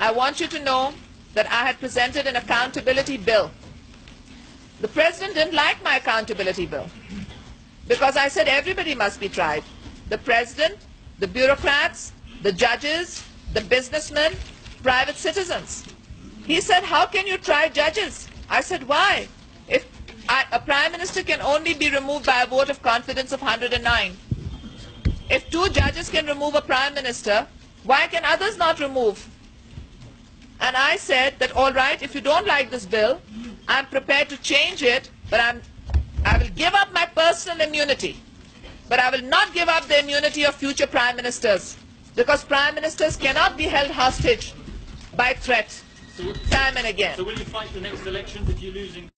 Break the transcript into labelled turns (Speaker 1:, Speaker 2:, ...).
Speaker 1: I want you to know that I had presented an accountability bill. The president didn't like my accountability bill because I said everybody must be tried. The president, the bureaucrats, the judges, the businessmen, private citizens. He said, how can you try judges? I said, why? If I, a prime minister can only be removed by a vote of confidence of 109. If two judges can remove a prime minister, why can others not remove? And I said that, all right, if you don't like this bill, I'm prepared to change it, but I'm, I will give up my personal immunity. But I will not give up the immunity of future prime ministers. Because prime ministers cannot be held hostage by threat
Speaker 2: So,
Speaker 1: time and again.
Speaker 2: so will you fight the next elections if you're losing?